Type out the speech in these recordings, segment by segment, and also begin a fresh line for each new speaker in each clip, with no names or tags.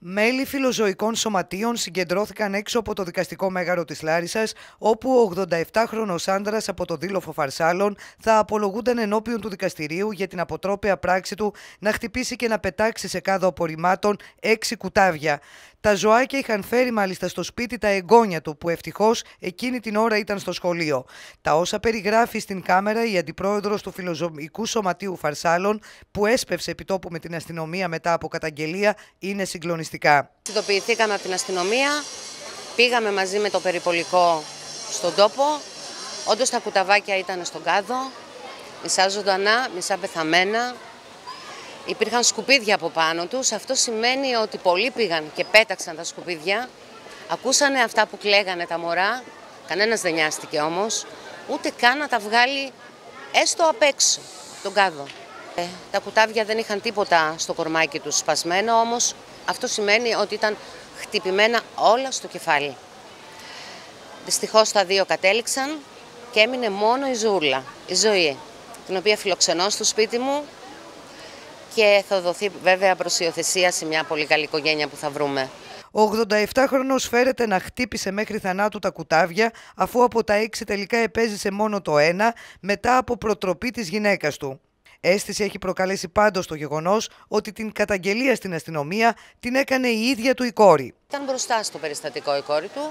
Μέλη φιλοζωικών σωματείων συγκεντρώθηκαν έξω από το δικαστικό μέγαρο της Λάρισας, όπου ο 87χρονος άντρας από το δήλοφο Φαρσάλων θα απολογούνταν ενώπιον του δικαστηρίου για την αποτρόπαια πράξη του να χτυπήσει και να πετάξει σε κάδο απορριμμάτων έξι κουτάβια. Τα ζωάκια είχαν φέρει μάλιστα στο σπίτι τα εγγόνια του, που ευτυχώς εκείνη την ώρα ήταν στο σχολείο. Τα όσα περιγράφει στην κάμερα η αντιπρόεδρος του Φιλοζωικού Σωματείου Φαρσάλων, που έσπευσε επιτόπου με την αστυνομία μετά από καταγγελία, είναι συγκλονιστικά.
Συνειδητοποιηθήκαμε από την αστυνομία, πήγαμε μαζί με το περιπολικό στον τόπο. Όντως τα κουταβάκια ήταν στον κάδο, μισά ζωντανά, μισά πεθαμένα υπήρχαν σκουπίδια από πάνω τους. Αυτό σημαίνει ότι πολλοί πήγαν και πέταξαν τα σκουπίδια, ακούσανε αυτά που κλαίγανε τα μωρά, κανένας δεν νοιάστηκε όμως, ούτε καν να τα βγάλει έστω απ' έξω, τον κάδο. Ε, τα κουτάβια δεν είχαν τίποτα στο κορμάκι τους σπασμένο, όμως αυτό σημαίνει ότι ήταν χτυπημένα όλα στο κεφάλι. Δυστυχώς τα δύο κατέληξαν και έμεινε μόνο η ζούλα, η ζωή, την οποία φιλοξενώ στο σπίτι μου και θα δοθεί βέβαια προσιοθεσία σε μια πολύ καλή οικογένεια που θα βρούμε.
Ο 87χρονος φέρεται να χτύπησε μέχρι θανάτου τα κουτάβια, αφού από τα έξι τελικά επέζησε μόνο το ένα, μετά από προτροπή της γυναίκας του. Αίσθηση έχει προκαλέσει πάντως το γεγονός ότι την καταγγελία στην αστυνομία την έκανε η ίδια του η κόρη.
Ήταν μπροστά στο περιστατικό η κόρη του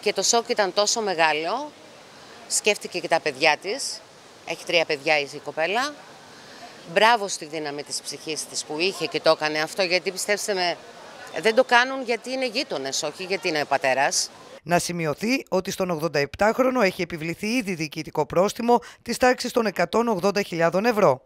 και το σοκ ήταν τόσο μεγάλο, σκέφτηκε και τα παιδιά της, έχει τρία παιδιά η κοπέλα, Μπράβο στη δύναμη της ψυχής της που είχε και το έκανε αυτό, γιατί πιστέψτε με, δεν το κάνουν γιατί είναι γείτονες, όχι γιατί είναι πατέρας.
Να σημειωθεί ότι στον 87χρονο έχει επιβληθεί ήδη διοικητικό πρόστιμο της τάξης των 180.000 ευρώ.